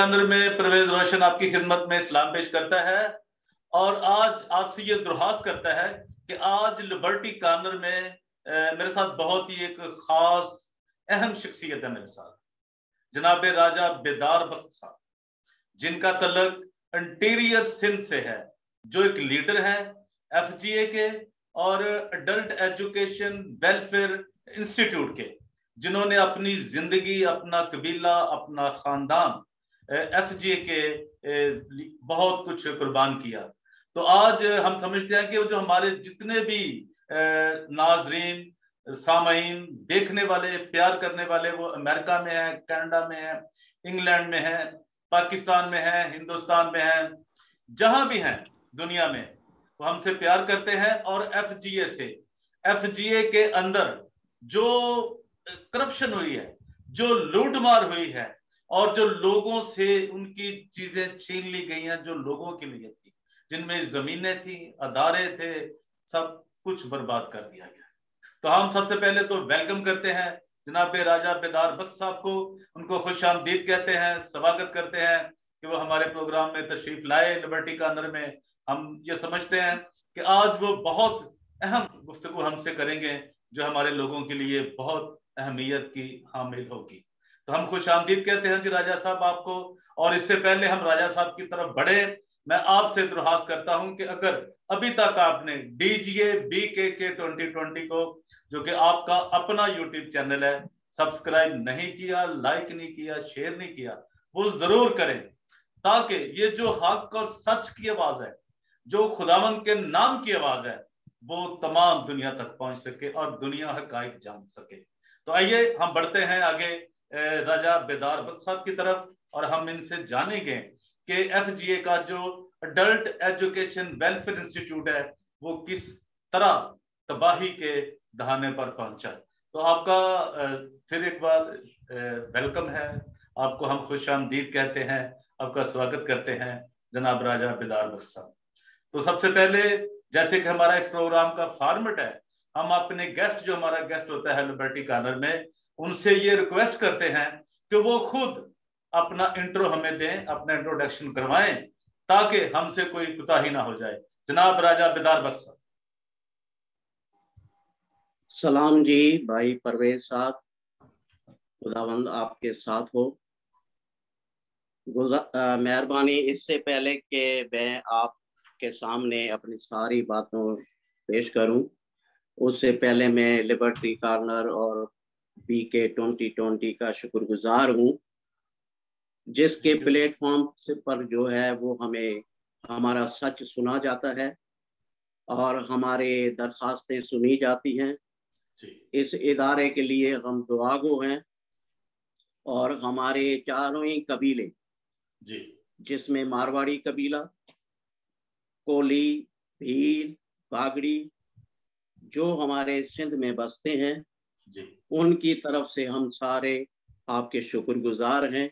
Corner में परवेज रोशन आपकी खिदमत में इस्लाम पेश करता है और आज आपसे ये दुरहास करता है कि आज लिबर्टी कार्नर में आ, मेरे साथ बहुत ही एक खास अहम शख्सियत है मेरे साथ। जनाब राजा बेदार बख्त साहब जिनका तलक इंटीरियर सिंध से है जो एक लीडर है एफ़ के और अडल्ट एजुकेशन वेलफेयर इंस्टीट्यूट के जिन्होंने अपनी ज़िंदगी अपना कबीला अपना खानदान एफ़ जी ए के बहुत कुछ कुर्बान किया। तो आज हम समझते हैं कि जो हमारे जितने भी नाजरीन सामीन देखने वाले, प्यार करने वाले, वो अमेरिका में है, कनाडा में है, इंग्लैंड में है, पाकिस्तान में है, हिंदुस्तान में है, जहाँ भी हैं दुनिया में, वो हमसे प्यार करते हैं और एफ़ जी ए से। एफ़ जी ए के अंदर जो करप्शन हुई है, जो लूटमार हुई है और जो लोगों से उनकी चीज़ें छीन ली गई हैं, जो लोगों के लिए थी, जिनमें जमीनें थी, अदारे थे, सब कुछ बर्बाद कर दिया गया। तो हम सबसे पहले तो वेलकम करते हैं जनाब राजा बेदार बख्त साहब को। उनको खुश आमदीद कहते हैं, स्वागत करते हैं कि वो हमारे प्रोग्राम में तशरीफ़ लाए लिबर्टी का अंदर में। हम ये समझते हैं कि आज वो बहुत अहम गुफ्तु हमसे करेंगे, जो हमारे लोगों के लिए बहुत अहमियत की हामिल होगी। तो हम खुश आमदीद कहते हैं जी राजा साहब आपको। और इससे पहले हम राजा साहब की तरफ़ बढ़े। मैं आपसे दुरहास करता हूँ कि अगर अभी तक आपने डीजीए बी के के ट्वेंटी ट्वेंटी को, जो कि आपका अपना यूट्यूब चैनल है सब्सक्राइब नहीं किया लाइक नहीं किया शेयर नहीं किया, वो ज़रूर करें। ताकि ये जो हक और सच की आवाज़ है, जो खुदावन के नाम की आवाज़ है, वो तमाम दुनिया तक पहुँच सके और दुनिया हकाइक जान सके। तो आइए हम बढ़ते हैं आगे। राजा बेदार बख्त साहब की तरफ़, और हम इनसे जानेंगे कि एफजीए का जो अडल्ट एजुकेशन वेलफेयर इंस्टीट्यूट है, वो किस तरह तबाही के दहाने पर पहुँचा। तो आपका फिर एक बार वेलकम है। आपको हम खुश आमदीद कहते हैं, आपका स्वागत करते हैं, जनाब राजा बिदार साहब। तो सबसे पहले, जैसे कि हमारा इस प्रोग्राम का फॉर्मेट है, हम अपने गेस्ट जो हमारा गेस्ट होता है लिबर्टी कार्नर में उनसे ये रिक्वेस्ट करते हैं कि वो खुद अपना इंट्रो हमें दें, अपना इंट्रोडक्शन करवाएँ, ताकि हमसे कोई कुताही ना हो जाए। जनाब राजा बिदार बख्सा सलाम जी, भाई परवेज साहब, खुदावंद आपके साथ हो। मेहरबानी इससे पहले कि मैं आपके सामने अपनी सारी बातों पेश करूँ। उससे पहले मैं लिबर्टी कार्नर और बी के ट्वेंटी ट्वेंटी का शुक्रगुजार हूँ। जिसके प्लेटफॉर्म से पर जो है वो हमें हमारा सच सुना जाता है और हमारे दरखास्तें सुनी जाती हैं। इस इदारे के लिए हम दुआगो हैं और हमारे चारों ही कबीले जिसमें मारवाड़ी कबीला कोली भील बागड़ी जो हमारे सिंध में बसते हैं उनकी तरफ़ से हम सारे आपके शुक्रगुजार हैं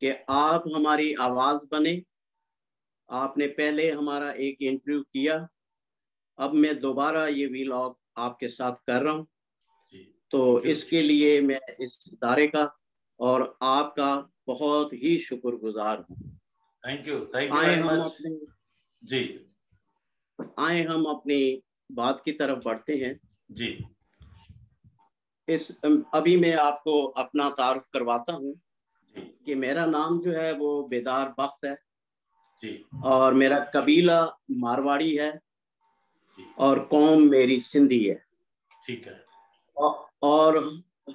कि आप हमारी आवाज़ बने। आपने पहले हमारा एक इंटरव्यू किया अब मैं दोबारा ये वीलॉग आपके साथ कर रहा हूँ। तो इसके लिए मैं इस इदारे का और आपका बहुत ही शुक्रगुजार हूँ। थैंक यू थैंक यू आए हम अपने जी। आए हम अपनी बात की तरफ़ बढ़ते हैं। जी। इस अभी मैं आपको अपना तारफ करवाता हूँ कि मेरा नाम जो है वो बेदार बख्त है। जी। और मेरा कबीला मारवाड़ी है और कौम मेरी सिंधी है। ठीक है। और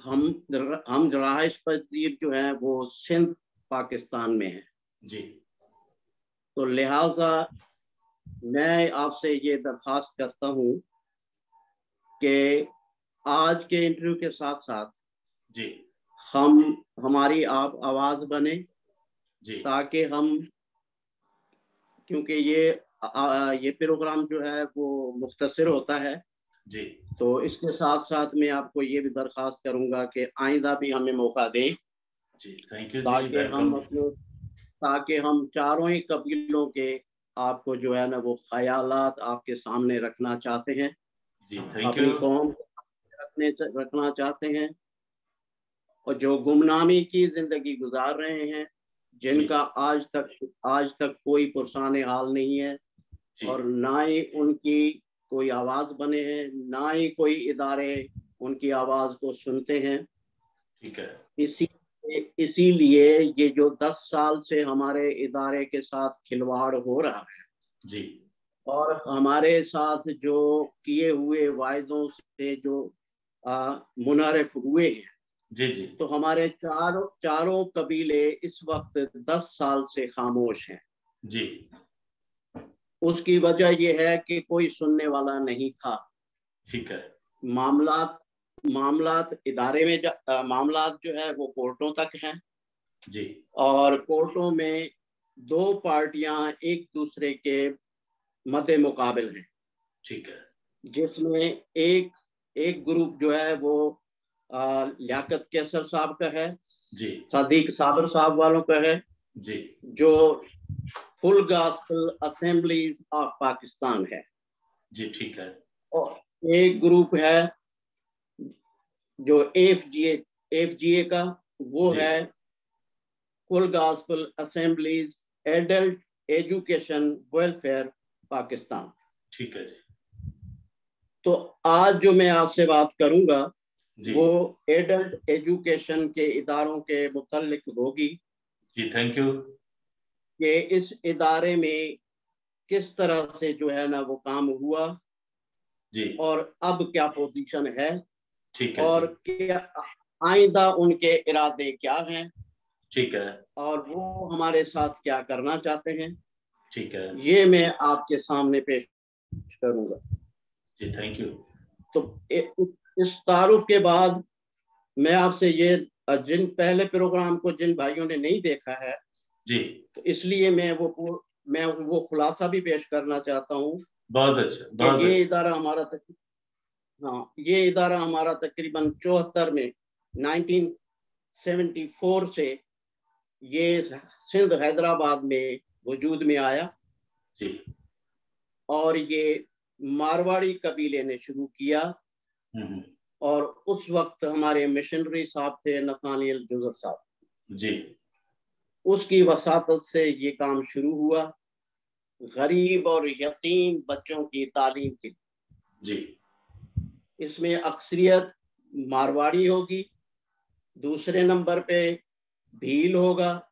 हम हम रहायश पजीर जो है वो सिंध पाकिस्तान में है। जी। तो लिहाजा मैं आपसे ये दरखास्त करता हूँ कि आज के इंटरव्यू के साथ साथ जी। हम हमारी आप आवाज़ बने जी। ताकि हम क्योंकि ये आ, ये प्रोग्राम जो है वो मुख्तसर होता है। जी। तो इसके साथ साथ मैं आपको ये भी दरखास्त करूँगा कि आइंदा भी हमें मौका दे। जी थैंक यू ताकि हम अपने ताकि हम चारों ही कबीलों के आपको जो है ना वो ख्याल आपके सामने रखना चाहते हैं। जी थैंक यू कौम रखने रखना चाहते हैं और जो गुमनामी की ज़िंदगी गुजार रहे हैं जिनका आज तक आज तक कोई पुरसान हाल नहीं है और ना ही उनकी कोई आवाज़ बने हैं ना ही कोई इदारे उनकी आवाज़ को सुनते हैं। ठीक है। इसी इसीलिए ये जो दस साल से हमारे इदारे के साथ खिलवाड़ हो रहा है जी। और हमारे साथ जो किए हुए वायदों से जो मुनारफ हुए हैं। जी जी। तो हमारे चारों चारों कबीले इस वक्त दस साल से खामोश हैं। जी। उसकी वजह यह है कि कोई सुनने वाला नहीं था। ठीक है। मामलात मामलात इदारे में मामलात जो है वो कोर्टों तक हैं। जी। और कोर्टों में दो पार्टियाँ एक दूसरे के मद्दे मुकाबल हैं। ठीक है। जिसमें एक एक ग्रुप जो है वो लियाकत कैसर साहब का है जी। सदीक साबर साहब वालों का है जी। जो Full Gospel Assemblies of Pakistan है। जी ठीक है। और एक ग्रुप है जो एफ़ जी एफ़ जी ए का वो है Full Gospel Assemblies Adult Education Welfare Pakistan. ठीक है तो आज जो मैं आपसे बात करूँगा वो एडल्ट एजुकेशन के इदारों के मुतलिक होगी। जी थैंक यू कि इस इदारे में किस तरह से जो है ना वो काम हुआ जी। और अब क्या पोजीशन है ठीक है और क्या आइंदा उनके इरादे क्या हैं ठीक है। और वो हमारे साथ क्या करना चाहते हैं ठीक है। ये मैं आपके सामने पेश करूँगा। जी थैंक यू तो इस तारुफ के बाद मैं आपसे ये जिन पहले प्रोग्राम को जिन भाइयों ने नहीं देखा है जी। तो इसलिए मैं वो मैं वो खुलासा भी पेश करना चाहता हूँ बहुत अच्छा बहुत ये अच्छा। इदारा हमारा तक हाँ ये इदारा हमारा तकरीबन चौहत्तर में 1974 से ये सिंध हैदराबाद में वजूद में आया। जी। और ये मारवाड़ी कबीले ने शुरू किया। हम्म, हम्म। और उस वक्त हमारे मिशनरी साहब थे नफानियल जुजर साहब। जी। उसकी वसात से ये काम शुरू हुआ। गरीब और यतीम बच्चों की तालीम की जी। इसमें अक्सरियत मारवाड़ी होगी दूसरे नंबर पे भील होगा।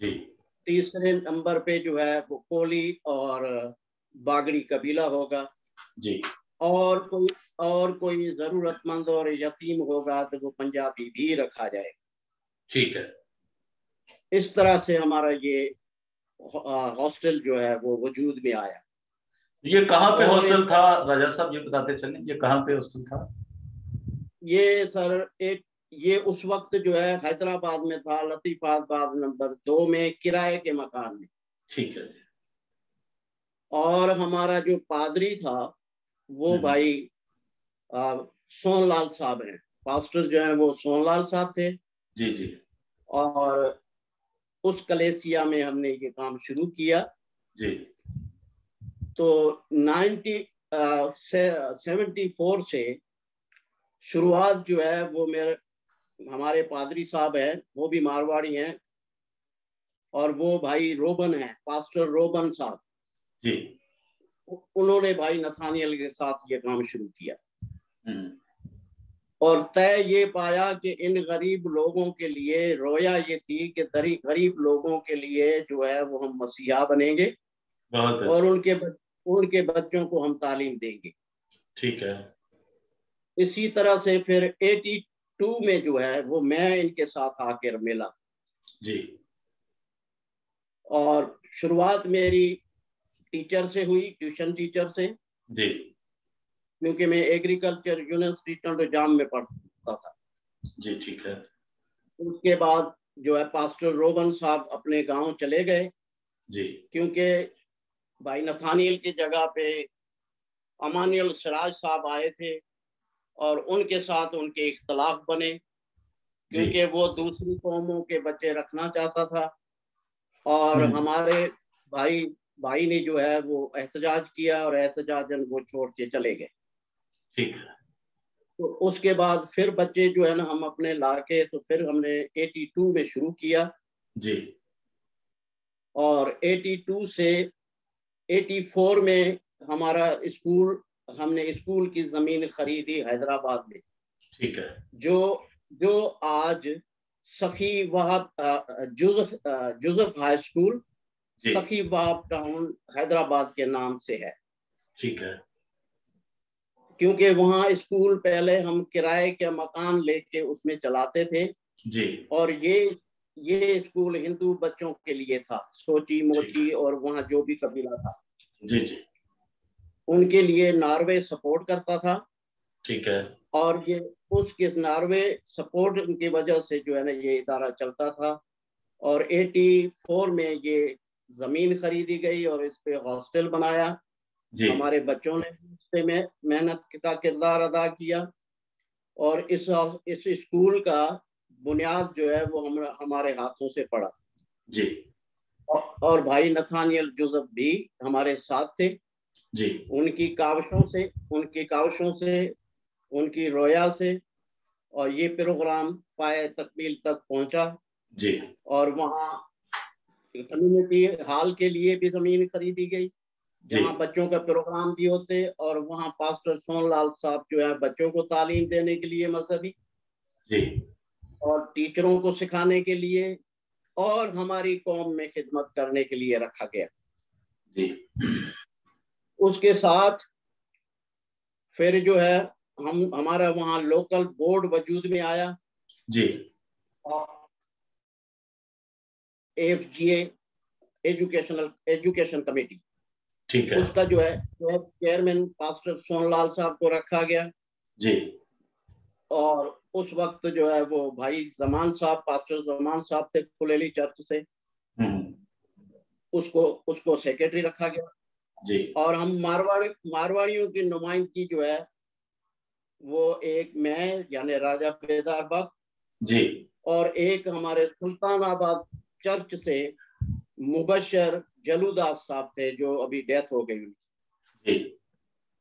जी। तीसरे नंबर पे जो है वो कोली और बागड़ी कबीला होगा। जी। और कोई और कोई जरूरतमंद और यतीम होगा तो वो पंजाबी भी रखा जाएगा। ठीक है। इस तरह से हमारा ये हॉस्टल जो है वो वजूद में आया। ये कहाँ पे हॉस्टल था? राजा साहब ये बताते चले ये कहाँ पे हॉस्टल था? ये सर एक ये उस वक्त जो है हैदराबाद में था लतीफाबाद नंबर दो में किराए के मकान में। ठीक है। और हमारा जो पादरी था वो हम्म। भाई सोनलाल साहब हैं। पास्टर जो है वो सोनलाल साहब थे। जी जी। और उस कलेसिया में हमने ये काम शुरू किया। जी। तो 90 सेवेंटी फोर से शुरुआत जो है वो मेरे हमारे पादरी साहब हैं वो भी मारवाड़ी हैं। और वो भाई रोबन है पास्टर रोबन साहब। जी। उन्होंने भाई नथानियल के साथ ये काम शुरू किया। हम्म, और तय ये पाया कि इन गरीब लोगों के लिए रोया ये थी कि दरी गरीब लोगों के लिए जो है वो हम मसीहा बनेंगे। बहुत और उनके उनके बच्चों को हम तालीम देंगे। ठीक है। इसी तरह से फिर 82 में जो है वो मैं इनके साथ आकर मिला। जी। और शुरुआत मेरी टीचर से हुई ट्यूशन टीचर से। जी। क्योंकि मैं एग्रीकल्चर यूनिवर्सिटी टंडोजाम में पढ़ता था। जी ठीक है। उसके बाद जो है पास्टर रोबन साहब अपने गाँव चले गए। जी। क्योंकि भाई नथानियल की जगह पे अमानियल सराज साहब आए थे और उनके साथ उनके इख्तलाफ बने। क्योंकि वो दूसरी कौमों के बच्चे रखना चाहता था। और हम्म। हमारे भाई भाई ने जो है वो एहतजाज किया और एहतजाजन वो छोड़ के चले गए। ठीक तो उसके बाद फिर बच्चे जो है ना हम अपने ला के तो फिर हमने 82 में शुरू किया। जी। और 82 से 84 में हमारा स्कूल हमने स्कूल की ज़मीन खरीदी हैदराबाद में। ठीक है। जो जो आज सखी वहाब जुजफ जुजफ high school Sakhi Wahab Town Hyderabad के नाम से है। ठीक है। क्योंकि वहाँ स्कूल पहले हम किराए के मकान लेके उसमें चलाते थे। जी। और ये ये स्कूल हिंदू बच्चों के लिए था सोची मोची और वहाँ जो भी कबीला था। जी जी। उनके लिए नॉर्वे सपोर्ट करता था। ठीक है। और ये उसके नॉर्वे सपोर्ट की वजह से जो है ना ये इदारा चलता था। और 84 में ये ज़मीन खरीदी गई और इस पे हॉस्टल बनाया। जी। हमारे बच्चों ने इससे में मेहनत का किरदार अदा किया और इस इस स्कूल का बुनियाद जो है वो हम हमारे हाथों से पड़ा। जी। और, और भाई नथानियल जोसेफ भी हमारे साथ थे। जी। उनकी काविशों से उनकी काविशों से उनकी रोया से और ये प्रोग्राम पाए तकमील तक पहुँचा। जी। और वहाँ कम्युनिटी हॉल के लिए भी ज़मीन खरीदी गई जहाँ बच्चों का प्रोग्राम भी होते और वहाँ पास्टर सोनलाल साहब जो है बच्चों को तालीम देने के लिए मजहबी और टीचरों को सिखाने के लिए और हमारी कौम में खिदमत करने के लिए रखा गया। जी। उसके साथ फिर जो है हम हमारा वहाँ लोकल बोर्ड वजूद में आया। जी। जी एजुकेशनल एजुकेशन कमेटी ठीक है। उसका जो है चेयरमैन पास्टर सोनलाल साहब को रखा गया। जी। और उस वक्त जो है वो भाई जमान साहब पास्टर जमान साहब थे फुलेली चर्च से। हम्म, उसको उसको सेक्रेटरी रखा गया। जी। और हम मारवाड़ी मारवाड़ियों की नुमाइंदगी जो है वो एक मैं यानी राजा बेदार बख्श जी। और एक हमारे सुल्तानाबाद चर्च से मुबशर जलूदास साहब थे जो अभी डेथ हो गई उनकी।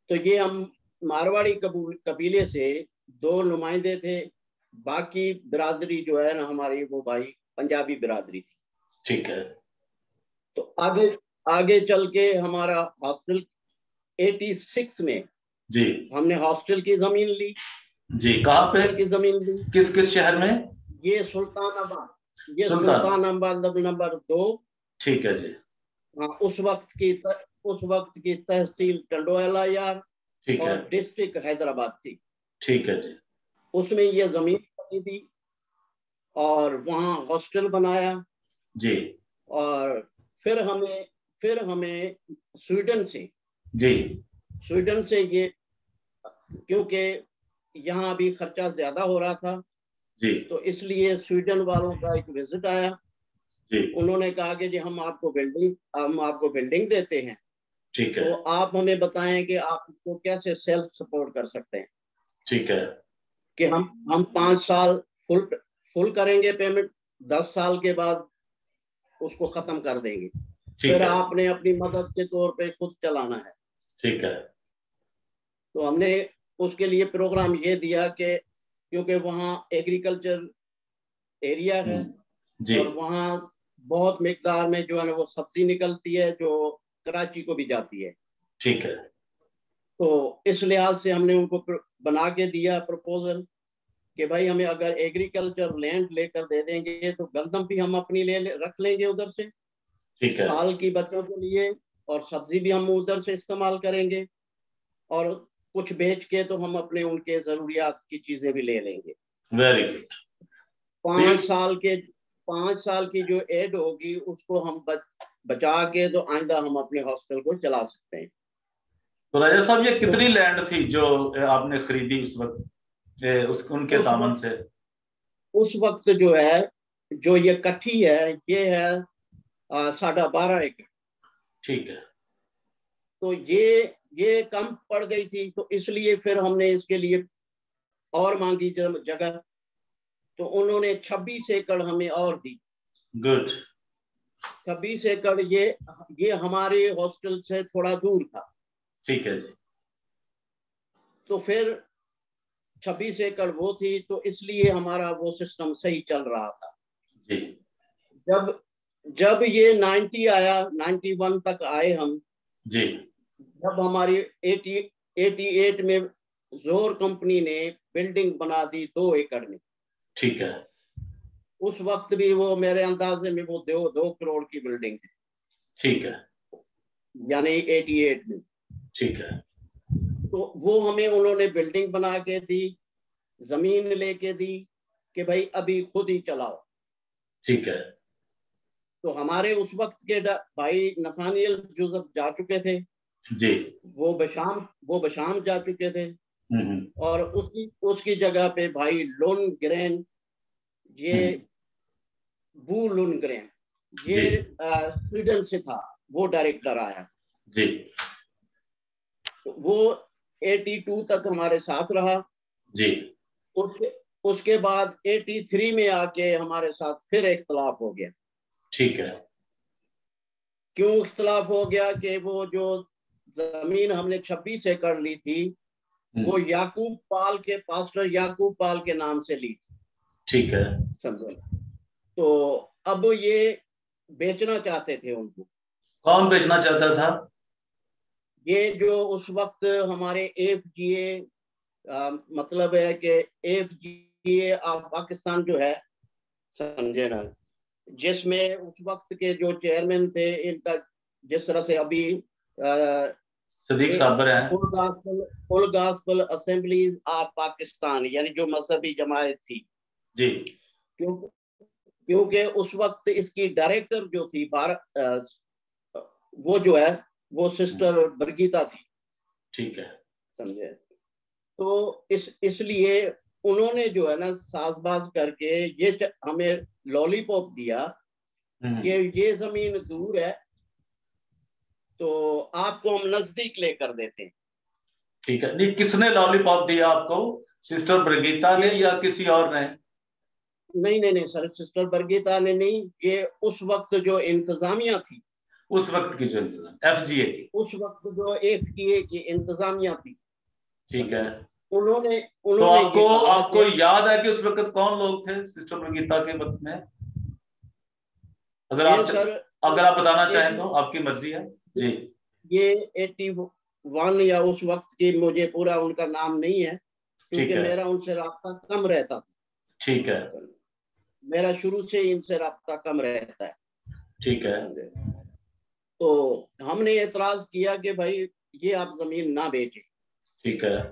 तो ये हम मारवाड़ी कबीले से दो नुमाइंदे थे बाकी बिरादरी जो है ना हमारी वो भाई पंजाबी बिरादरी थी। ठीक है। तो आगे आगे चल के हमारा हॉस्टल 86 में जी। हमने हॉस्टल की ज़मीन ली। जी कहाँ पे? की ज़मीन ली। किस किस शहर में? ये सुल्तानाबाद। ये सुल्तान। सुल्तानाबाद नंबर दो। ठीक है जी। हाँ, उस वक्त की त, उस वक्त की तहसील टंडोला यार ठीक है। और डिस्ट्रिक्ट हैदराबाद थी। ठीक है जी। उसमें ये ज़मीन खरीदी और वहाँ हॉस्टल बनाया जी। और फिर हमें फिर हमें स्वीडन से जी। स्वीडन से ये क्योंकि यहाँ अभी खर्चा ज़्यादा हो रहा था जी। तो इसलिए स्वीडन वालों का एक विज़िट आया। जी। उन्होंने कहा कि जी हम आपको बिल्डिंग हम आपको बिल्डिंग देते हैं। ठीक है। तो आप हमें बताएँ कि आप इसको कैसे सेल्फ सपोर्ट कर सकते हैं। ठीक है। कि हम हम पाँच साल फुल फुल करेंगे पेमेंट दस साल के बाद उसको खत्म कर देंगे। फिर आपने अपनी मदद के तौर पे खुद चलाना है। ठीक है। तो हमने उसके लिए प्रोग्राम ये दिया कि क्योंकि वहाँ एग्रीकल्चर एरिया है हम्म, जी। और वहाँ बहुत मिकदार में जो है ना वो सब्ज़ी निकलती है जो कराची को भी जाती है। ठीक है। तो इस लिहाज से हमने उनको बना के दिया प्रपोजल कि भाई हमें अगर एग्रीकल्चर लैंड लेकर दे देंगे तो गंदम भी हम अपनी ले ले- रख लेंगे उधर से। ठीक है। साल की बच्चों के लिए और सब्ज़ी भी हम उधर से इस्तेमाल करेंगे। और कुछ बेच के तो हम अपने उनके जरूरियात की चीज़ें भी ले लेंगे। वेरी गुड पाँच साल के पाँच साल की जो एड होगी उसको हम बच, बचा के तो आइंदा हम अपने हॉस्टल को चला सकते हैं। तो राजा साहब ये कितनी तो, लैंड थी जो आपने खरीदी उस वक्त उस उनके उस दामन से? उस वक्त जो है जो ये कट्ठी है ये है साढ़ा बारह एकड़। ठीक है। तो ये ये कम पड़ गई थी तो इसलिए फिर हमने इसके लिए और मांगी जगह तो उन्होंने 26 एकड़ हमें और दी। गुड 26 एकड़ ये ये हमारे हॉस्टल से थोड़ा दूर था। ठीक है जी। तो फिर 26 एकड़ वो थी तो इसलिए हमारा वो सिस्टम सही चल रहा था। जी। जब जब ये 90 आया 91 तक आए हम जी। जब हमारी 80 88 में ज़ोर कंपनी ने बिल्डिंग बना दी दो एकड़ में। ठीक है। उस वक्त भी वो मेरे अंदाजे में वो दो दो करोड़ की बिल्डिंग है। ठीक है। यानी 88 में। ठीक है। तो वो हमें उन्होंने बिल्डिंग बना के दी ज़मीन लेके दी कि भाई अभी खुद ही चलाओ। ठीक है। तो हमारे उस वक्त के भाई नफानियल जोसेफ जा चुके थे। जी। वो बशाम वो बशाम जा चुके थे। हम्म हम्म, और उसकी उसकी जगह पे भाई लोन ग्रेन ये बू लोन ग्रेन ये स्वीडन से था वो डायरेक्टर आया। जी। तो वो 82 तक हमारे साथ रहा। जी। उसके उसके बाद 83 में आके हमारे साथ फिर इख्तलाफ हो गया। ठीक है। क्यों इख्तलाफ हो गया कि वो जो ज़मीन हमने 26 एकड़ ली थी हम्म, वो याकूब पाल के पास्टर याकूब पाल के नाम से ली थी। ठीक है। समझे? तो अब ये बेचना चाहते थे उनको। कौन बेचना चाहता था? ये जो उस वक्त हमारे एफ़ जी ए मतलब है कि F G A of Pakistan जो है समझे ना? जिसमें उस वक्त के जो चेयरमैन थे इनका जिस तरह से अभी सदीक साबर हैं। Full Gospel Assemblies of Pakistan यानी जो मजहबी जमायत थी। जी। क्योंकि क्योंकि उस वक्त इसकी डायरेक्टर जो थी भारत वो जो है वो सिस्टर बरगीता थी। ठीक है। समझे? तो इस इसलिए उन्होंने जो है ना साजबाज करके ये हमें लॉलीपॉप दिया हम्म, कि ये ज़मीन दूर है तो आपको हम नज़दीक लेकर देते हैं। ठीक है। नहीं किसने लॉलीपॉप दिया आपको? सिस्टर ब्रगीता ने या किसी और ने? नहीं नहीं नहीं सर सिस्टर बरगीता ने नहीं। ये उस वक्त जो इंतजामिया थी। उस वक्त की जो एफ़ जी ए की। उस वक्त जो एफ़ जी ए की इंतजामिया थी। ठीक है। उन्होंने तो आपको आपको याद है कि उस वक्त कौन लोग थे सिस्टर ब्रगीता के वक्त में? अगर आप सर। अगर आप बताना चाहें तो आपकी मर्ज़ी है। जी। ये एटी वन या उस वक्त की मुझे पूरा उनका नाम नहीं है क्योंकि मेरा उनसे रबता कम रहता था। ठीक है। मेरा शुरू से इनसे रबता कम रहता है। ठीक है। तो हमने एतराज़ किया कि भाई ये आप ज़मीन ना बेचें। ठीक है।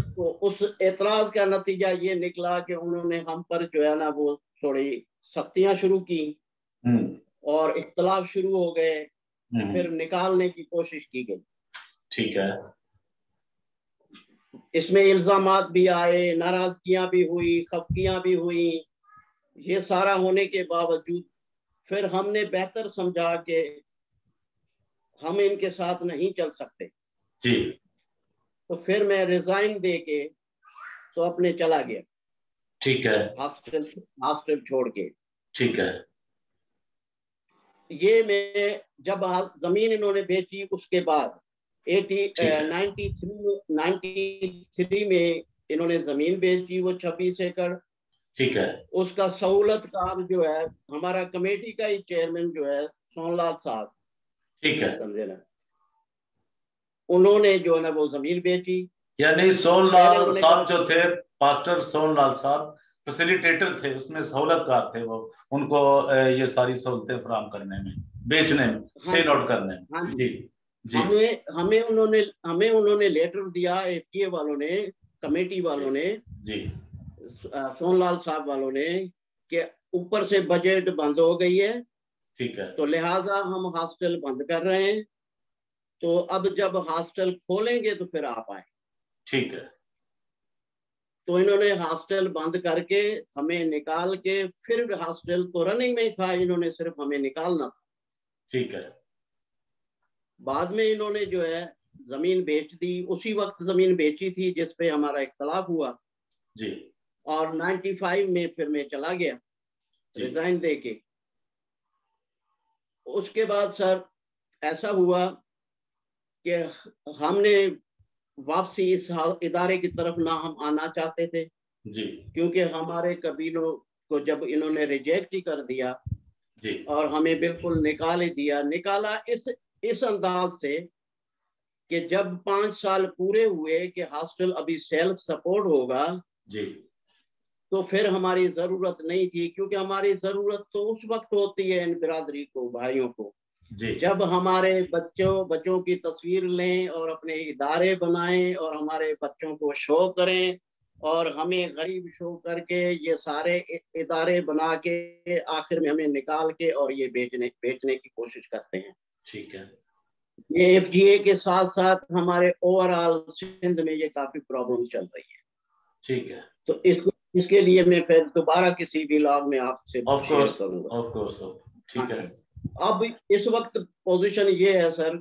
तो उस एतराज़ का नतीजा ये निकला कि उन्होंने हम पर जो है ना वो थोड़ी सख्तियाँ शुरू की हम्म। और इख्तलाफ शुरू हो गए। फिर निकालने की कोशिश की गई। ठीक है। इसमें इल्ज़ाम भी आए नाराजगियाँ भी हुई खफकियाँ भी हुई ये सारा होने के बावजूद फिर हमने बेहतर समझा के हम इनके साथ नहीं चल सकते। जी। तो फिर मैं रिजाइन दे के तो अपने चला गया। ठीक है। हॉस्टल हॉस्टल छोड़ के। ठीक है। ये मैं जब ज़मीन इन्होंने बेची उसके बाद एटी नाइन्टी थ्री में नाइन्टी थ्री में इन्होंने ज़मीन बेची वो छब्बीस एकड़। ठीक है। उसका सहूलत कार जो है हमारा कमेटी का ही चेयरमैन जो है सोनलाल साहब। ठीक है। समझे ना? उन्होंने जो है ना वो ज़मीन बेची। यानी सोनलाल साहब जो थे पास्टर सोनलाल साहब फैसिलिटेटर थे उसमें सहूलतकार थे वो उनको ये सारी सहूलतें फराम करने में बेचने में हाँ। सेल आउट करने में। हाँ जी। जी जी। हमें हमें उन्होंने हमें उन्होंने लेटर दिया एफटीए वालों ने कमेटी वालों ने जी। सोनलाल साहब वालों ने कि ऊपर से बजट बंद हो गई है। ठीक है। तो लिहाजा हम हॉस्टल बंद कर रहे हैं। तो अब जब हॉस्टल खोलेंगे तो फिर आप आए। ठीक है। तो इन्होंने हॉस्टल बंद करके हमें निकाल के फिर हॉस्टल तो रनिंग में ही था इन्होंने सिर्फ़ हमें निकालना था। ठीक है। बाद में इन्होंने जो है ज़मीन बेच दी उसी वक्त ज़मीन बेची थी जिस पे हमारा इख्तलाफ हुआ। जी। और 95 में फिर मैं चला गया रिजाइन दे के। उसके बाद सर ऐसा हुआ कि हमने वापसी इस इदारे की तरफ़ ना हम आना चाहते थे। जी। क्योंकि हमारे कबीलों को जब इन्होंने रिजेक्ट ही कर दिया जी। और हमें बिल्कुल निकाल ही दिया निकाला इस इस अंदाज से कि जब पाँच साल पूरे हुए कि हॉस्टल अभी सेल्फ सपोर्ट होगा जी। तो फिर हमारी ज़रूरत नहीं थी क्योंकि हमारी ज़रूरत तो उस वक्त होती है इन बिरादरी को भाइयों को। जब हमारे बच्चों बच्चों की तस्वीर लें और अपने इदारे बनाएँ और हमारे बच्चों को शो करें और हमें गरीब शो करके ये सारे इदारे बना के आखिर में हमें निकाल के और ये बेचने बेचने की कोशिश करते हैं। ठीक है। ये एफ़ के साथ साथ हमारे ओवरऑल सिंध में ये काफ़ी प्रॉब्लम चल रही है। ठीक है। तो इस इसके लिए मैं फिर दोबारा किसी भी लॉग में आपसे ऑफ़ कोर्स ऑफ़ कोर्स ठीक है अब इस वक्त पोजीशन ये है सर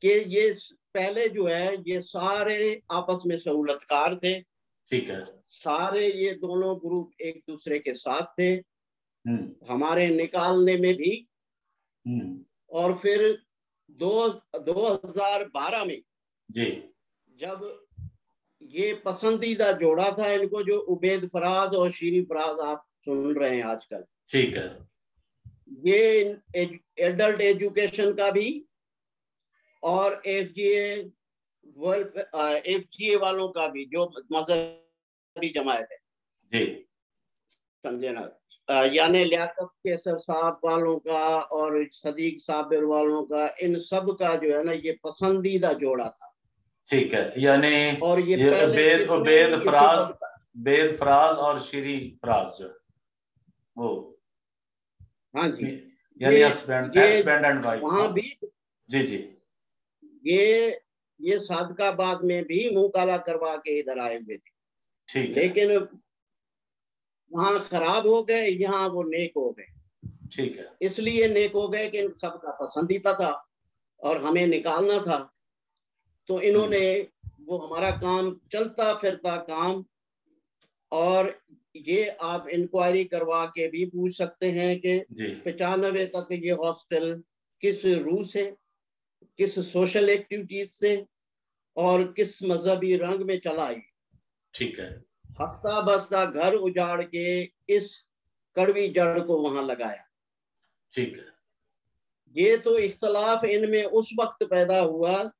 कि ये पहले जो है ये सारे आपस में सहूलतकार थे। ठीक है। सारे ये दोनों ग्रुप एक दूसरे के साथ थे। हम्म। हमारे निकालने में भी। हम्म। और फिर दो 2012 में जी। जब ये पसंदीदा जोड़ा था इनको जो उबेद फराज और शीरी फराज आप सुन रहे हैं आजकल। ठीक है। ये एडल्ट एजुकेशन का भी और एफ़ जी एफ़ जी वालों का भी जो मजहबी जमायत है जी। समझे ना? अ, यानी लियाकत केसर साहब वालों का और सदीक साबिर वालों का इन सब का जो है ना ये पसंदीदा जोड़ा था। ठीक है यानी और ये, ये उबैद- कितने फराज बेद फराज और श्री फराज। जो वो हाँ जी। यानी हस्बैंड हस्बैंड एंड वाइफ वहाँ भी जी जी। ये ये सादकाबाद में भी मुँह काला करवा के इधर आए हुए थे। ठीक लेकिन वहाँ खराब हो गए यहाँ वो नेक हो गए। ठीक है। इसलिए नेक हो गए कि इन सबका पसंदीदा था और हमें निकालना था। तो इन्होंने वो हमारा काम चलता फिरता काम और ये आप इंक्वायरी करवा के भी पूछ सकते हैं कि पचानवे तक ये हॉस्टल किस रूह से किस सोशल एक्टिविटीज़ से और किस मजहबी रंग में चला आई ठीक है। हफ़्ता बस्ता घर उजाड़ के इस कड़वी जड़ को वहाँ लगाया। ठीक है। ये तो इख्तलाफ इनमें उस वक्त पैदा हुआ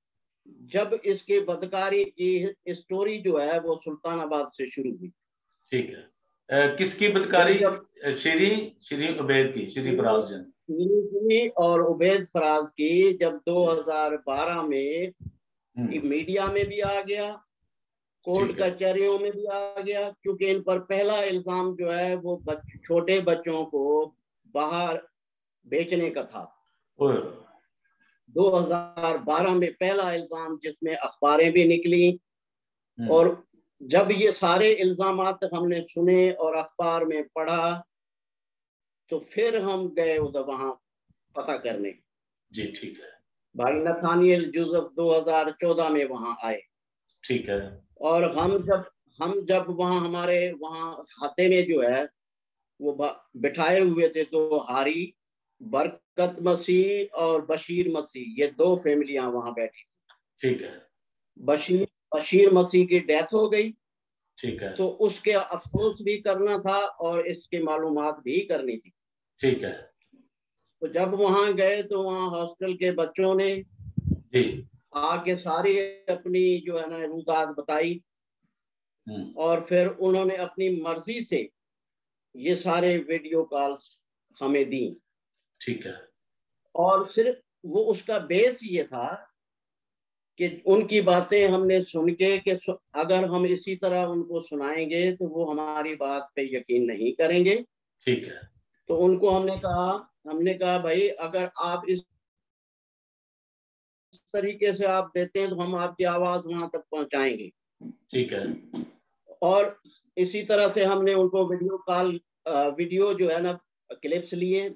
जब इसके बदकारी की स्टोरी जो है वो सुल्तानाबाद से शुरू हुई। ठीक है। किसकी बदकारी? श्री श्री उबैद की श्री फराज जन। और उबैद फराज की जब 2012 में हम्म, मीडिया में भी आ गया कोर्ट कचहरियों में भी आ गया क्योंकि इन पर पहला इल्ज़ाम जो है वो बच, छोटे बच्चों को बाहर बेचने का था। ओ, 2012 में पहला इल्ज़ाम जिसमें अखबारें भी निकली हम्म, और जब ये सारे इल्ज़ाम हमने सुने और अखबार में पढ़ा तो फिर हम गए उधर वहाँ पता करने। जी ठीक है। भाई नथानियल जुजफ 2014 में वहाँ आए। ठीक है। और हम जब हम जब वहाँ हमारे वहाँ खाते में जो है वो बिठाए हुए थे तो हारी बरकत मसीह और बशीर मसीह ये दो फैमिलियाँ वहाँ बैठी ठीक है। बशीर बशीर मसीह की डेथ हो गई। ठीक है। तो उसके अफसोस भी करना था और इसके मालूम भी करनी थी। ठीक है। तो जब वहाँ गए तो वहाँ हॉस्टल के बच्चों ने जी। आके सारी अपनी जो है ना रुदात बताई हम्म, और फिर उन्होंने अपनी मर्ज़ी से ये सारे वीडियो कॉल्स हमें दी। ठीक है। और सिर्फ़ वो उसका बेस ये था कि उनकी बातें हमने सुन के कि अगर हम इसी तरह उनको सुनाएँगे तो वो हमारी बात पे यकीन नहीं करेंगे। ठीक है। तो उनको हमने कहा हमने कहा भाई अगर आप इस तरीके से आप देते हैं तो हम आपकी आवाज़ वहाँ तक पहुंचाएँगे। ठीक है। और इसी तरह से हमने उनको वीडियो कॉल वीडियो जो है ना क्लिप्स लिए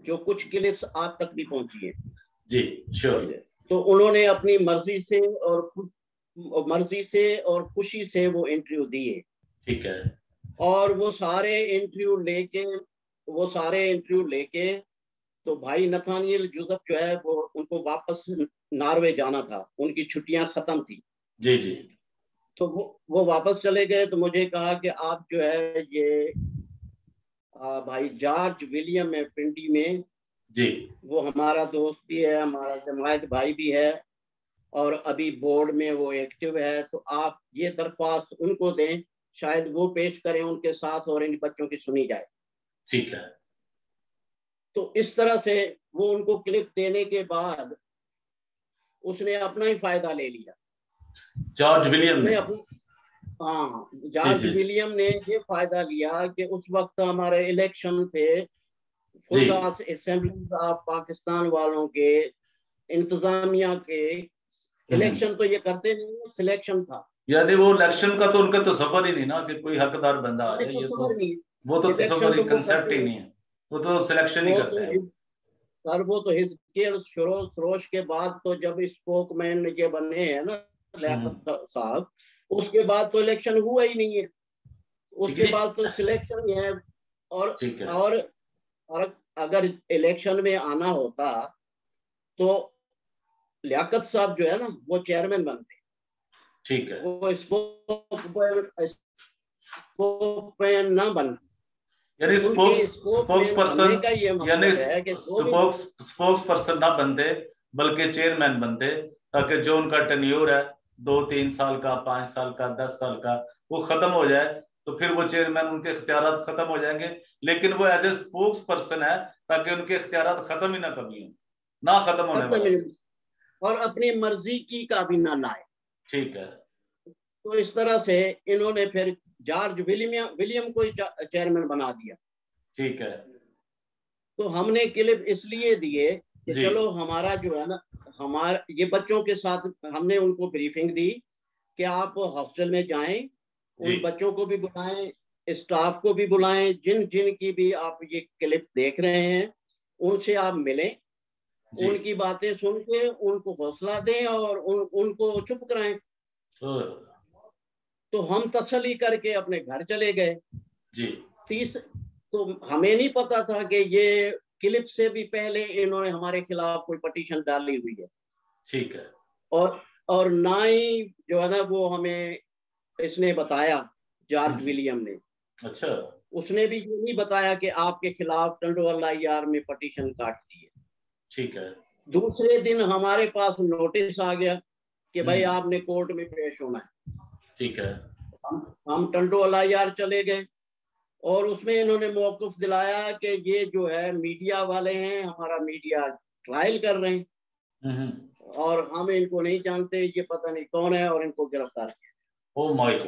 जो कुछ क्लिप्स आप तक भी पहुँची है। जी श्योर तो उन्होंने अपनी मर्ज़ी से और मर्ज़ी से और खुशी से वो इंटरव्यू दिए। ठीक है। और वो सारे इंटरव्यू लेके वो सारे इंटरव्यू लेके तो भाई नथानियल जुजफ जो है वो उनको वापस नॉर्वे जाना था। उनकी छुट्टियाँ खत्म थी। जी जी। तो वो वो वापस चले गए तो मुझे कहा कि आप जो है ये आ, भाई जॉर्ज विलियम है पिंडी में जी। वो हमारा दोस्त भी है हमारा जमायत भाई भी है और अभी बोर्ड में वो एक्टिव है तो आप ये दरख्वास्त उनको दें शायद वो पेश करें उनके साथ और इन बच्चों की सुनी जाए। ठीक है। तो इस तरह से वो उनको क्लिप देने के बाद उसने अपना ही फ़ायदा ले लिया। जॉर्ज विलियम ने। हाँ जॉर्ज विलियम ने ये फ़ायदा लिया कि उस वक्त हमारे इलेक्शन थे फुलदास असेंबली ऑफ़ पाकिस्तान वालों के इंतजामिया के इलेक्शन। तो ये करते नहीं सिलेक्शन था। यानी वो इलेक्शन का तो उनका तो सफ़र ही नहीं ना कि कोई हकदार बंदा आ जाए ये तो वो तो सफ़र ही कंसेप्ट ही नहीं है। वो तो सिलेक्शन ही करते हैं। सर वो तो हिजकियल सरोश के बाद तो जब स्पोकमैन ये बने हैं ना लियाकत हम्म। साहब उसके बाद तो इलेक्शन हुआ ही नहीं है। उसके बाद तो सिलेक्शन ही है और और और अगर इलेक्शन में आना होता तो लियाकत साहब जो है ना वो चेयरमैन बनते ठीक है। वो स्पोकमैन ना बन यानी स्पोक्स स्पोक्स पर्सन यानी स्पोक्स स्पोक्स पर्सन ना बनते बल्कि चेयरमैन बनते ताकि जो उनका टेन्योर है दो तीन साल का पाँच साल का दस साल का वो खत्म हो जाए तो फिर वो चेयरमैन उनके इख्तियार खत्म हो जाएँगे। लेकिन वो एज ए स्पोक्स पर्सन है ताकि उनके इख्तियार खत्म ही ना कभी हो। ना खत्म होने और अपनी मर्ज़ी की का भी ना लाए। ठीक है। तो इस तरह से इन्होंने फिर जॉर्ज विलियम विलियम को चेयरमैन बना दिया। ठीक है। तो हमने क्लिप इसलिए दिए कि चलो हमारा जो है ना हमारा ये बच्चों के साथ हमने उनको ब्रीफिंग दी कि आप हॉस्टल में जाएँ उन बच्चों को भी बुलाएँ स्टाफ को भी बुलाएँ जिन जिन की भी आप ये क्लिप देख रहे हैं उनसे आप मिलें उनकी बातें सुन के उनको हौसला दें और उन, उनको चुप कराएँ। तो हम तसली करके अपने घर चले गए। जी। तीस तो हमें नहीं पता था कि ये क्लिप से भी पहले इन्होंने हमारे खिलाफ कोई पटिशन डाली हुई है। ठीक है। और और ना ही जो है ना वो हमें इसने बताया जॉर्ज हम्म। विलियम ने। अच्छा। उसने भी ये नहीं बताया कि आपके खिलाफ टंडोवाला यार में पटिशन काट दी है ठीक है। दूसरे दिन हमारे पास नोटिस आ गया कि भाई हम्म। आपने कोर्ट में पेश होना है। ठीक है। हम हम टंडोवाला यार चले गए और उसमें इन्होंने मौकफ दिलाया कि ये जो है मीडिया वाले हैं हमारा मीडिया ट्रायल कर रहे हैं। हम्म। और हम इनको नहीं जानते ये पता नहीं कौन है और इनको गिरफ़्तार किया। ओ माय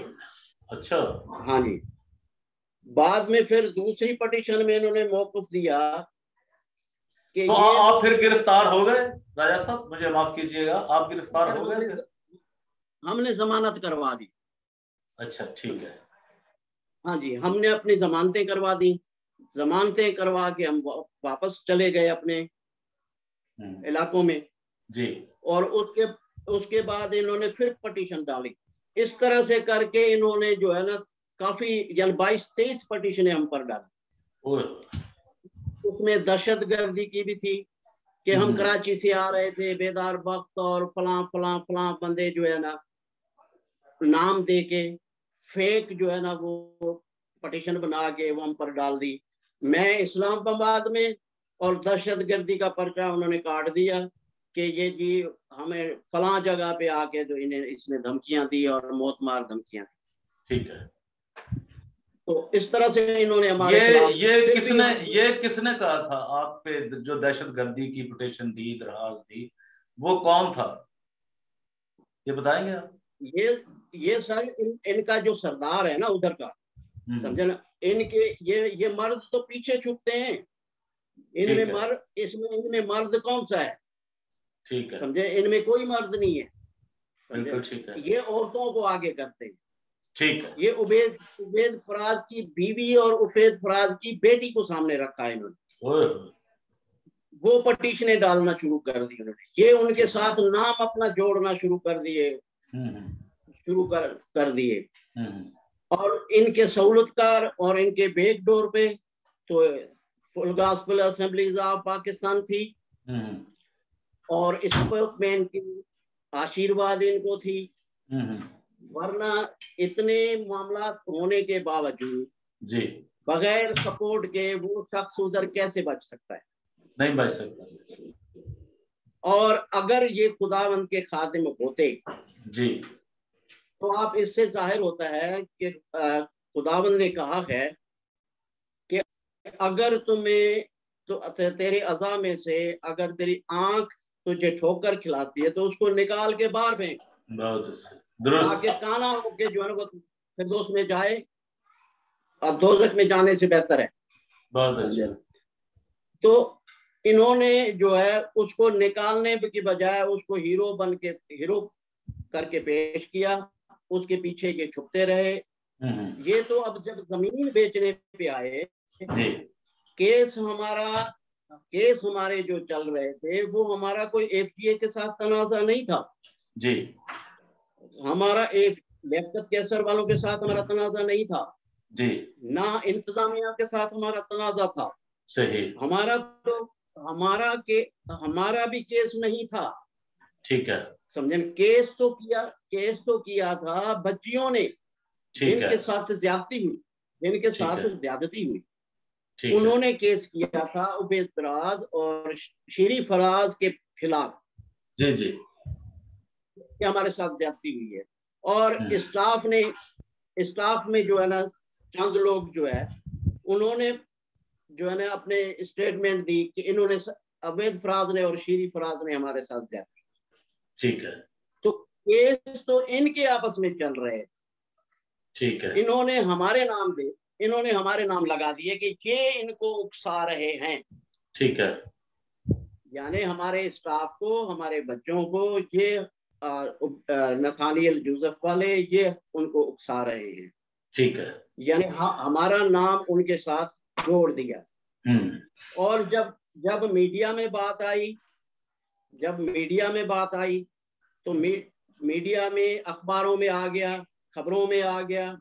अच्छा। हाँ जी। बाद में फिर दूसरी पटिशन में इन्होंने मौकफ दिया कि तो आप फिर गिरफ़्तार हो गए राजा साहब मुझे माफ़ कीजिएगा आप गिरफ़्तार हो गए हमने जमानत करवा दी। अच्छा ठीक है। हाँ जी हमने अपनी जमानतें करवा दी। जमानतें करवा के हम वापस चले गए अपने हम्म। इलाकों में। जी। और उसके उसके बाद इन्होंने फिर पटिशन डाली। इस तरह से करके इन्होंने जो है ना काफ़ी यानी बाईस तेईस पटिशन हम पर डाली। उसमें दहशत गर्दी की भी थी कि हम हम्म। कराची से आ रहे थे बेदार वक्त और फला फला फला बंदे जो है ना नाम दे के फेक जो है ना वो पटिशन बना के वो हम पर डाल दी। मैं इस्लामाबाद में और दहशत गर्दी का पर्चा उन्होंने काट दिया। कि ये जी हमें फला जगह पे आके जो इन्हें इसने धमकियाँ दी और मौत मार धमकियाँ ठीक है। तो इस तरह से इन्होंने हमारे ये ये किसने ये किसने कहा था? आप पे जो दहशत गर्दी की पिटिशन दी दरखास्त दी वो कौन था? ये बताएँगे आप? ये ये सर इन, इनका जो सरदार है ना उधर का हम्म। समझे ना? इनके ये ये मर्द तो पीछे छुपते हैं। इनमें मर्द इसमें इनमें मर्द कौन सा है? ठीक है। समझे? इनमें कोई मर्द नहीं है बिल्कुल ठीक है। ये औरतों को आगे करते हैं। ठीक है। ये उबेद उबेद फराज की बीवी और उफेद फराज की बेटी को सामने रखा है इन्होंने। वो पटिशने डालना शुरू कर दी उन्होंने ये उनके साथ नाम अपना जोड़ना शुरू कर दिए। शुरू कर कर दिए। और इनके सहूलतकार और इनके बेक डोर पे तो Full Gospel Assemblies of Pakistan थी। और इस में इनकी आशीर्वाद इनको थी। वरना इतने मामला होने के बावजूद जी। बगैर सपोर्ट के वो शख्स उधर कैसे बच सकता है? नहीं बच सकता। और अगर ये खुदावंद के खादिम होते जी। तो आप इससे ज़ाहिर होता है कि खुदावंद ने कहा है कि अगर तुम्हें तो तेरे अजा में से अगर तेरी आँख तुझे ठोकर खिलाती है तो उसको निकाल के बाहर फेंक। ताकि काना होके जो है वो फिर दोस्त में जाए और दोजक में जाने से बेहतर है। तो इन्होंने जो है उसको निकालने की बजाय उसको हीरो बन के हीरो करके पेश किया। उसके पीछे ये छुपते रहे। हम्म। ये तो अब जब ज़मीन बेचने पे आए केस हमारा केस हमारे जो चल रहे थे वो हमारा कोई एफटीए के साथ तनाजा नहीं था। जी। हमारा एक लियाकत कैसर वालों के साथ हमारा तनाजा नहीं था। जी। ना इंतजामिया के साथ हमारा तनाजा था। सही। हमारा तो हमारा के हमारा भी केस नहीं था। ठीक है। समझे केस तो किया केस तो किया था बच्चियों ने। जिनके साथ ज्यादती हुई जिनके साथ ज्यादती हुई। उन्होंने केस किया था उबैद फराज और शेरी फराज के खिलाफ। जी जी। कि हमारे साथ ज्यादती हुई है। और हम्म। स्टाफ ने स्टाफ में जो है ना चंद लोग जो है उन्होंने जो है ना अपने स्टेटमेंट दी कि इन्होंने अवैध फराज ने और शीरी फराज ने हमारे साथ ज़्यादा ठीक है। तो केस तो इनके आपस में चल रहे ठीक है। इन्होंने हमारे नाम दे इन्होंने हमारे नाम लगा दिए कि ये इनको उकसा रहे हैं। ठीक है। यानी हमारे स्टाफ को हमारे बच्चों को ये नथानियल जूसफ वाले ये उनको उकसा रहे हैं। ठीक है। यानी हमारा नाम उनके साथ जोड़ दिया। हम्म। और जब जब मीडिया में बात आई जब मीडिया में बात आई तो मी, मीडिया में अखबारों में आ गया खबरों में आ गया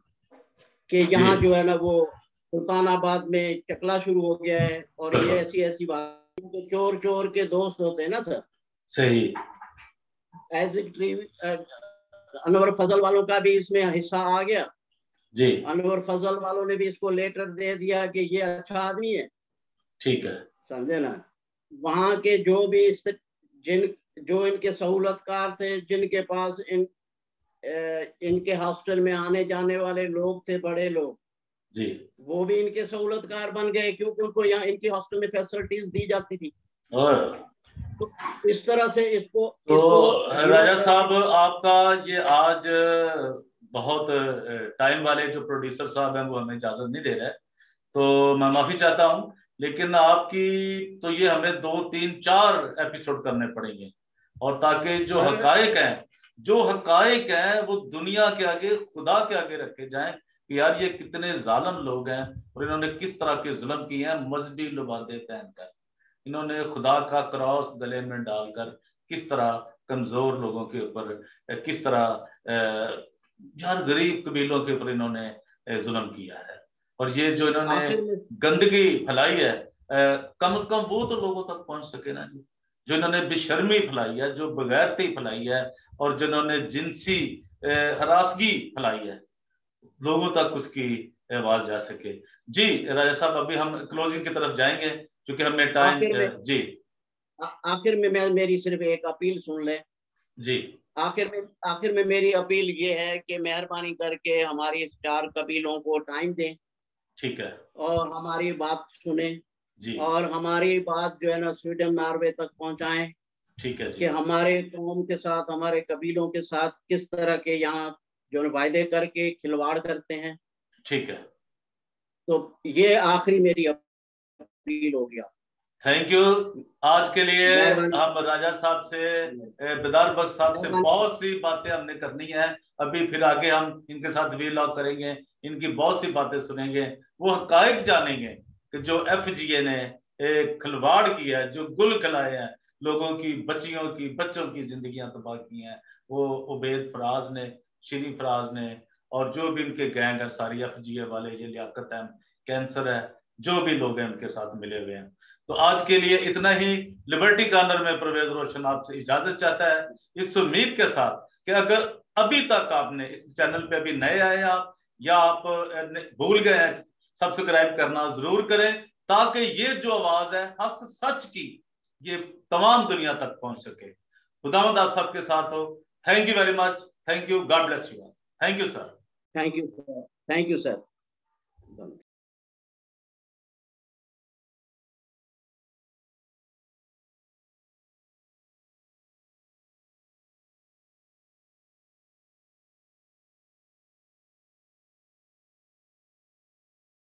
कि यहाँ जो। है ना वो सुल्तानाबाद में चकला शुरू हो गया है और ये ऐसी ऐसी बात तो चोर चोर के दोस्त होते हैं ना सर। सही। एज अनवर फजल वालों का भी इसमें हिस्सा आ गया। जी। अनवर फजल वालों ने भी इसको लेटर दे दिया कि ये अच्छा आदमी है। ठीक है। समझे ना? वहाँ के जो भी इस जिन जो इनके सहूलतकार थे जिनके पास इन इनके हॉस्टल में आने जाने वाले लोग थे बड़े लोग। जी। वो भी इनके सहूलतकार बन गए क्योंकि उनको यहाँ इनके हॉस्टल में फैसिलिटीज़ दी जाती थी। तो इस तरह से इसको तो इसको राजा साहब आपका ये आज बहुत टाइम वाले जो प्रोड्यूसर साहब हैं वो हमें इजाज़त नहीं दे रहे तो मैं माफ़ी चाहता हूँ लेकिन आपकी तो ये हमें दो तीन चार एपिसोड करने पड़ेंगे। और ताकि जो हकायक हैं जो हकायक हैं वो दुनिया के आगे खुदा के आगे रखे जाएँ कि यार ये कितने जालम लोग हैं और इन्होंने किस तरह के जुलम किए हैं मजहबी लुबादे पहनकर। इन्होंने खुदा का क्रॉस गले में डालकर किस तरह कमज़ोर लोगों के ऊपर किस तरह यार गरीब कबीलों के ऊपर इन्होंने जुल्म किया है। और ये जो इन्होंने गंदगी फैलाई है कम से कम वो तो लोगों तक पहुँच सके ना जी। जो इन्होंने बेशर्मी फैलाई है जो बगैरती फैलाई है और जिन्होंने जिनसी हरासगी फैलाई है लोगों तक उसकी आवाज़ जा सके। जी राजा साहब अभी हम क्लोजिंग की तरफ़ जाएँगे क्योंकि हमें टाइम जी। आखिर में मैं मेरी सिर्फ़ एक अपील सुन ले। जी। आखिर में आखिर में मेरी अपील ये है कि मेहरबानी करके हमारी चार कबीलों को टाइम दें। ठीक है। और हमारी बात सुने। जी। और हमारी बात जो है ना स्वीडन नॉर्वे तक पहुंचाएँ ठीक है कि हमारे कौम के साथ हमारे कबीलों के साथ किस तरह के यहाँ जो वायदे करके खिलवाड़ करते हैं। ठीक है। तो ये आखिरी मेरी अपील हो गया थैंक यू आज के लिए हम राजा साहब से बेदार बख्श साहब से बहुत सी बातें हमने करनी है। अभी फिर आगे हम इनके साथ वीलॉग करेंगे इनकी बहुत सी बातें सुनेंगे वो हकायक जानेंगे। कि जो एफ़ जी ए ने एक खिलवाड़ किया है जो गुल खिलाए हैं लोगों की, बच्चियों की, बच्चों की जिंदगियाँ तबाह की हैं, वो उबैद फराज ने, श्री फराज ने, और जो भी उनके गैंग है, सारी एफ़ जी ए वाले, ये लियाकत है, कैंसर है, जो भी लोग हैं उनके साथ मिले हुए हैं। तो आज के लिए इतना ही। लिबर्टी कॉर्नर में प्रवेश रोशन आपसे इजाज़त चाहता है। इस उम्मीद के साथ कि अगर अभी तक आपने इस चैनल पे अभी नए आए आप, या आप भूल गए हैं सब्सक्राइब करना ज़रूर करें, ताकि ये जो आवाज़ है, हक सच की, ये तमाम दुनिया तक पहुँच सके। खुदावंद आप सबके साथ हो। Thank you very much thank you God bless you thank you sir thank you thank you sir